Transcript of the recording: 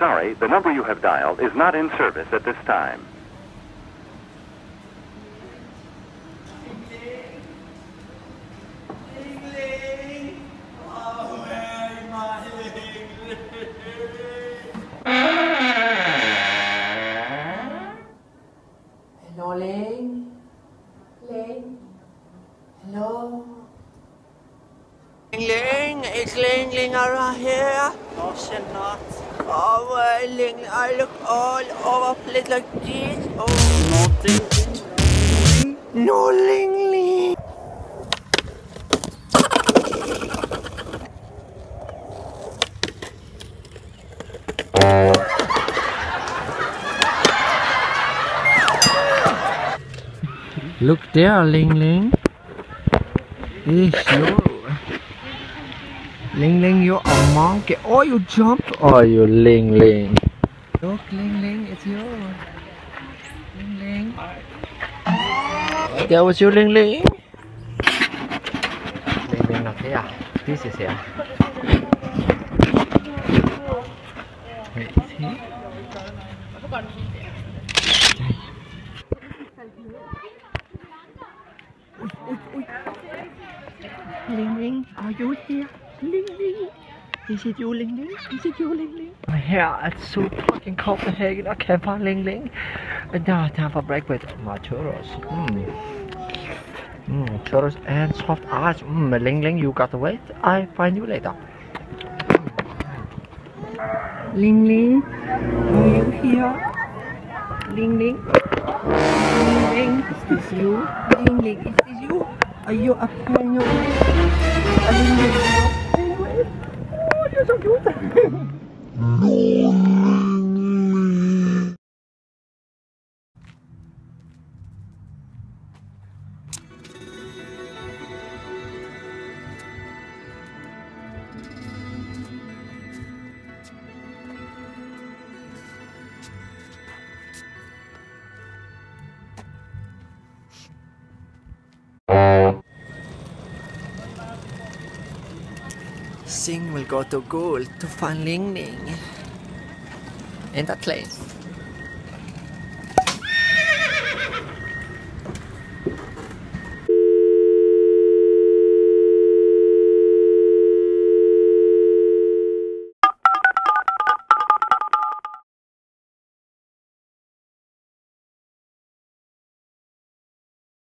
sorry, the number you have dialed is not in service at this time. Hello, Ling. Ling. Hello. Ling Ling, it's Ling Ling around here. No, she's not. Oh, well, Ling, I look all over place like this. Oh, Nothing. no, Ling Ling. Look there, Ling Ling. It's you. Ling Ling, you're a monkey. Oh, you jumped. Oh, you Ling Ling. Look, Ling Ling, it's you. Ling Ling. That was you, Ling Ling. Ling Ling not here. This is here. Where is he? Ling Ling, are you here? Ling. Is it you, Ling Ling? Is it you, Ling Ling? I'm here at Zoo Park Copenhagen. I can't find Ling Ling. And now time for breakfast. My churros. Mmm. Mmm, churros and soft ice. Mmm, Ling Ling, you got to wait. I find you later. Ling Ling, are you here? Ling Ling. Ling Ling, is this you? Ling Ling, is this you? Are you up here in your Ling Ling, Zing will go to goal to find Ling Ling. In that place.